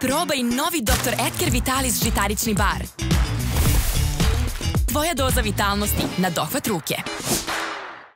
Probaj novi Dr. Edgar Vitalis žitarični bar. Tvoja doza vitalnosti na dohvat ruke.